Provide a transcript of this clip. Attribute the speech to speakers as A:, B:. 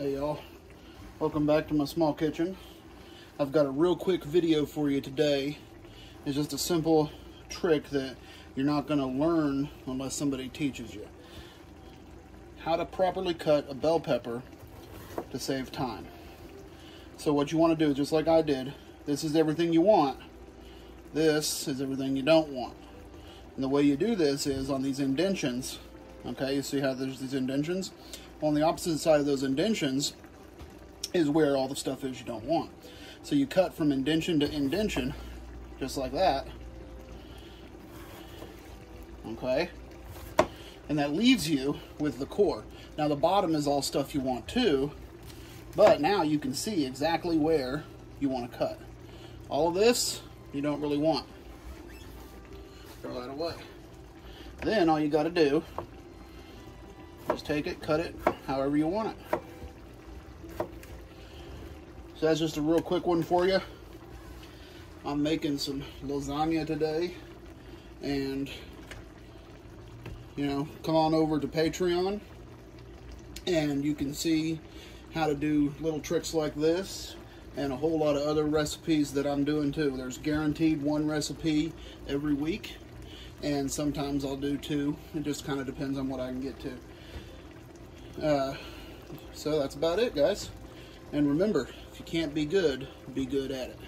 A: Hey y'all, welcome back to my small kitchen. I've got a real quick video for you today. It's just a simple trick that you're not going to learn unless somebody teaches you. How to properly cut a bell pepper to save time. So what you want to do, just like I did, this is everything you want. This is everything you don't want. And the way you do this is on these indentions. Okay, you see how there's these indentions? On the opposite side of those indentions is where all the stuff is you don't want. So you cut from indention to indention, just like that. Okay? And that leaves you with the core. Now the bottom is all stuff you want too, but now you can see exactly where you want to cut. All of this, you don't really want. Throw that away. Then all you got to do just take it, cut it however you want it. So that's just a real quick one for you. I'm making some lasagna today and you know, come on over to Patreon and you can see how to do little tricks like this and a whole lot of other recipes that I'm doing too. There's guaranteed one recipe every week and sometimes I'll do two. It just kind of depends on what I can get to. Uh, so that's about it, guys. And remember, if you can't be good, be good at it.